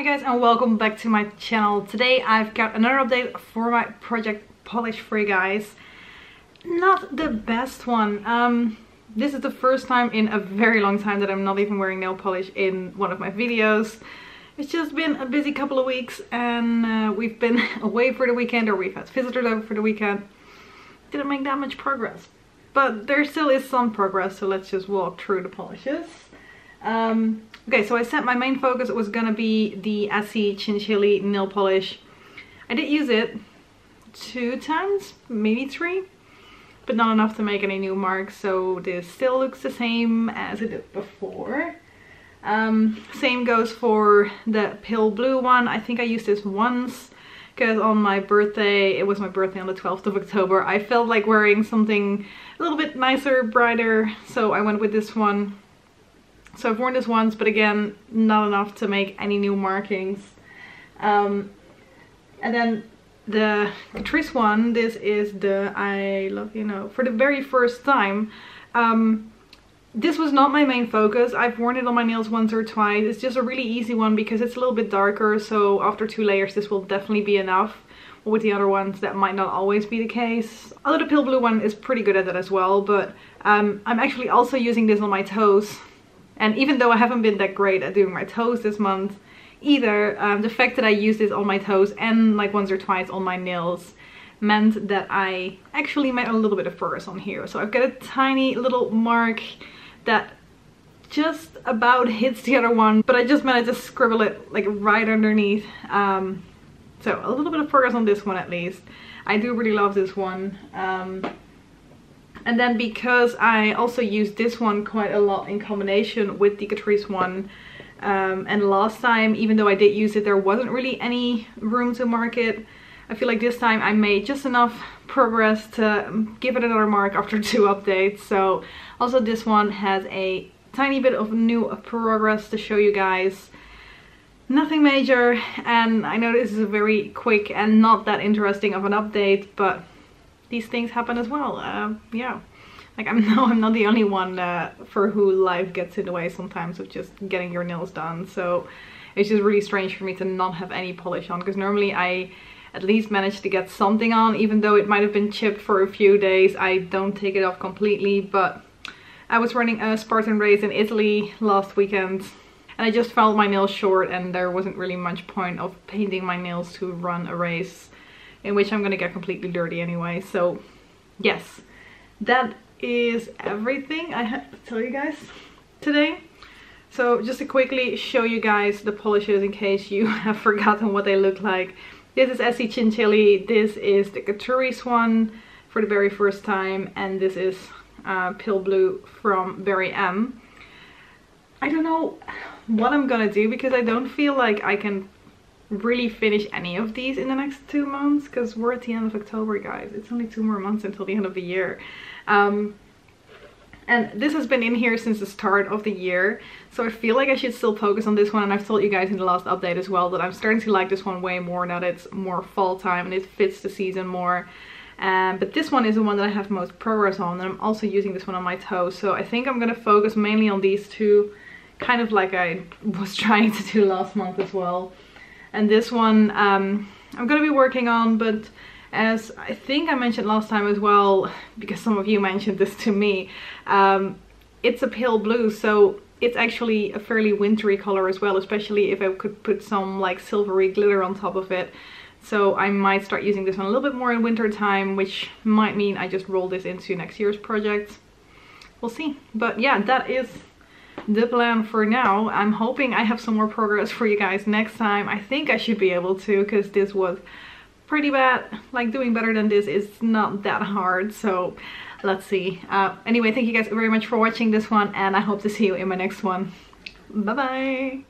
Hi guys and welcome back to my channel. Today I've got another update for my project Polish for you guys. Not the best one. Um, this is the first time in a very long time that I'm not even wearing nail polish in one of my videos. It's just been a busy couple of weeks and uh, we've been away for the weekend or we've had visitors over for the weekend. Didn't make that much progress. But there still is some progress so let's just walk through the polishes. Um, okay, so I said my main focus was gonna be the Essie Chinchilly nail polish. I did use it two times, maybe three, but not enough to make any new marks. So this still looks the same as it did before. Um, same goes for the pale blue one. I think I used this once because on my birthday, it was my birthday on the 12th of October, I felt like wearing something a little bit nicer, brighter, so I went with this one. So I've worn this once, but again, not enough to make any new markings. Um, and then the Catrice one, this is the I Love You Know, for the very first time. Um, this was not my main focus. I've worn it on my nails once or twice. It's just a really easy one because it's a little bit darker. So after two layers, this will definitely be enough. With the other ones, that might not always be the case. Although the pale blue one is pretty good at that as well. But um, I'm actually also using this on my toes and even though I haven't been that great at doing my toes this month either, um, the fact that I used this on my toes and like once or twice on my nails meant that I actually made a little bit of progress on here. So I've got a tiny little mark that just about hits the other one, but I just managed to scribble it like right underneath. Um, so a little bit of progress on this one at least. I do really love this one. Um, and then because I also use this one quite a lot in combination with the Catrice one, um, and last time, even though I did use it, there wasn't really any room to mark it. I feel like this time I made just enough progress to give it another mark after two updates. So also this one has a tiny bit of new progress to show you guys. Nothing major and I know this is a very quick and not that interesting of an update, but these things happen as well. Uh, yeah. Like I'm no, I'm not the only one uh, for who life gets in the way sometimes of just getting your nails done. So it's just really strange for me to not have any polish on because normally I at least manage to get something on even though it might have been chipped for a few days. I don't take it off completely but I was running a Spartan race in Italy last weekend and I just felt my nails short and there wasn't really much point of painting my nails to run a race in which I'm gonna get completely dirty anyway. So yes, that is everything I have to tell you guys today. So just to quickly show you guys the polishes in case you have forgotten what they look like. This is Essie Chinchilly, this is the Catrice one for the very first time, and this is uh, Pale Blue from Barry M. I don't know what I'm gonna do because I don't feel like I can really finish any of these in the next two months because we're at the end of October guys. It's only two more months until the end of the year. Um, and this has been in here since the start of the year so I feel like I should still focus on this one and I've told you guys in the last update as well that I'm starting to like this one way more now that it's more fall time and it fits the season more. Um, but this one is the one that I have most progress on and I'm also using this one on my toes so I think I'm gonna focus mainly on these two kind of like I was trying to do last month as well and this one um, I'm gonna be working on but as I think I mentioned last time as well because some of you mentioned this to me um, it's a pale blue so it's actually a fairly wintry color as well especially if I could put some like silvery glitter on top of it. So I might start using this one a little bit more in winter time which might mean I just roll this into next year's project. We'll see. But yeah that is the plan for now. I'm hoping I have some more progress for you guys next time. I think I should be able to because this was pretty bad. Like doing better than this is not that hard. So let's see. Uh, anyway, thank you guys very much for watching this one and I hope to see you in my next one. Bye bye.